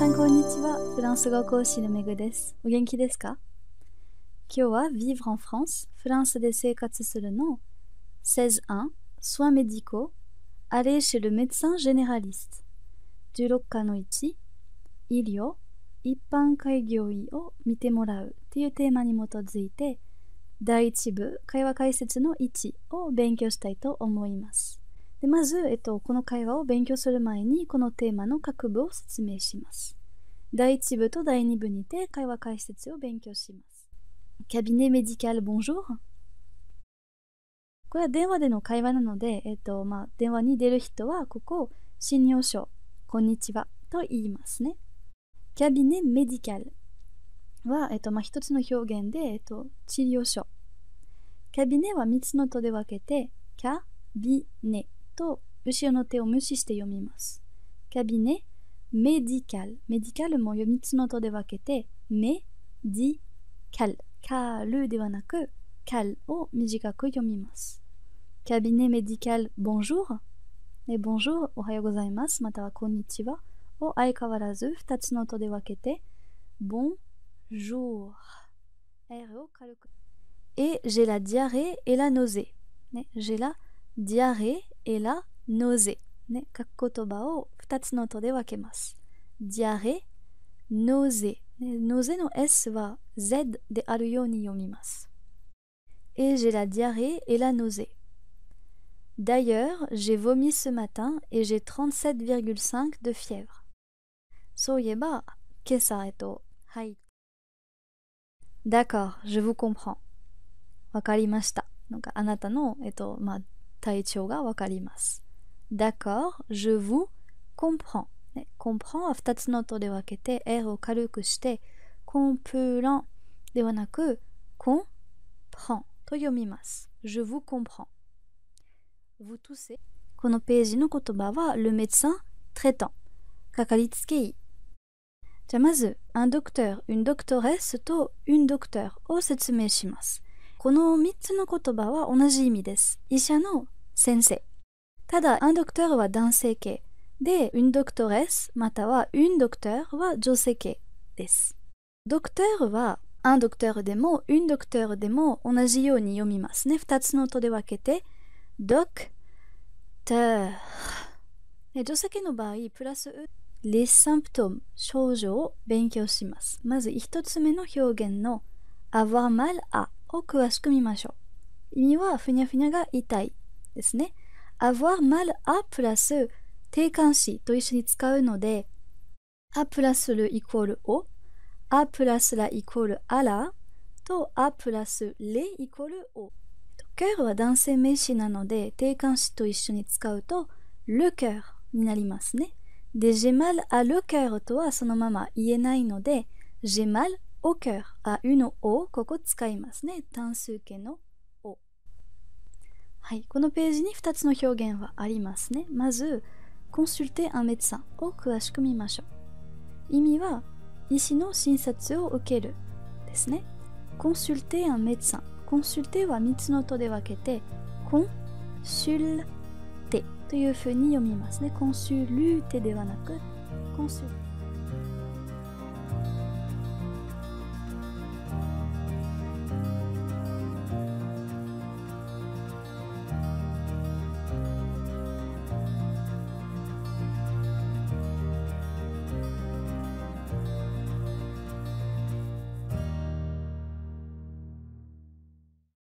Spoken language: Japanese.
さんこんにちは。フランス語講師のめぐです。お元気ですか？今日は Vivre en France、フランスで生活するの16.1 Soins médicaux Aller chez le médecin généraliste 16課の1医療一般開業医を見てもらうというテーマに基づいて第1部会話解説の1を勉強したいと思います。でまず、えっと、この会話を勉強する前にこのテーマの各部を説明します。第1部と第2部にて会話解説を勉強します。キャビネメディカルボンジョーこれは電話での会話なので、えっとまあ、電話に出る人はここを診療所、こんにちはと言いますね。キャビネメディカルは、えっとまあ、一つの表現で、えっと、治療所。キャビネは3つの音で分けて、キャビネと後ろの手を無視して読みます。キャビネ、メディカル。メディカルも3つの音で分けて、メディカル。カルではなく、カルを短く読みます。キャビネメディカル、ボンジョー。え、ボンジョー、おはようございます。またはこんにちは。を相変わらず2つの音で分けて、ボンジョー。R を軽く。Et j'ai la diarrhée et la nausée. ね、j'ai la diarrhée et la nausée. ね、書く言葉を2つの音で分けます。diarrhée, nausée. ね、nausée の S は Z であるように読みます。Et j'ai la diarrhée et la nausée. D'ailleurs, j'ai vomi ce matin et j'ai 37,5 de fièvre. そういえば、今朝、えっと、はい。D'accord, je vous comprends. わかりました。なんかあなたの、えっと、まあ、体調がわかります。D'accord, je vous comprends. ね、comprend は2つの音で分けて R を軽くして comprend ではなく comprend と読みます。Je vous comprends. Vous toussez. このページの言葉は le médecin traitant かかりつけ医じゃあまず un docteur, une doctoresse と une docteur を説明します。 この3つの言葉は同じ意味です。医者の先生。ただ、アンドクターは男性系。で、ウンドクトレス、または、ウンドクターは女性系です。ドクターは、アンドクターでも、ウンドクターでも同じように読みますね。2つの音で分けて、ドク、ター。女性系の場合、プラス、レスサンプトム、症状を勉強します。まず、1つ目の表現の、アワマルア。を詳しく見ましょう。意味はふにゃふにゃが痛いですね。avoir mal à プラス定冠詞と一緒に使うので、à プラスるイコールを、à プラスらイコールあらと à プラスれイコールを。cœur は男性名詞なので、定冠詞と一緒に使うと、le cœur になりますね。で、j'ai mal à le cœur とはそのまま言えないので、j'ai mal au cœur あ、うのおここ使いますね。単数形のお。はい、このページに2つの表現はありますね。まず、consulter un médecin を詳しく見ましょう。意味は、医師の診察を受けるですね。consulter un médecin。consulter は3つの音で分けて、consulter というふうに読みますね。consulter ではなく、consulter。